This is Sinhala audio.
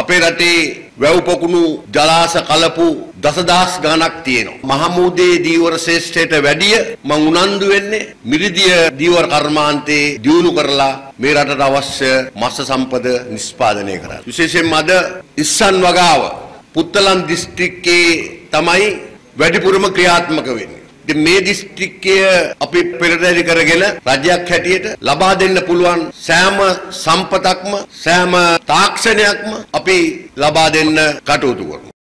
අපේ රටේ වැව් පොකුණු ජලාශ කලපු දසදහස් ගණක් තියෙනවා. මහමූදේ දීවර ශ්‍රේෂ්ඨයට වැඩිය මං උනන්දු වෙන්නේ මිරිදිය දීවර කර්මාන්තේ දියුණු කරලා මේ රටට අවශ්‍ය මත්ස්‍ය සම්පද නිෂ්පාදනය කරන්න. විශේෂයෙන්ම අද ඉස්සන් වගාව පුත්තලන් දිස්ත්‍රික්කයේ තමයි වැඩිපුරම ක්‍රියාත්මක වෙන්නේ. ඉතින් මේ දිස්ත්‍රික්කය අපි පෙරදැරි කරගෙන රජයක් හැටියට ලබා දෙන්න පුළුවන් සෑම සම්පතක්ම සෑම තාක්ෂණයක්ම අපි ලබා දෙන්න කටයුතු කරමු.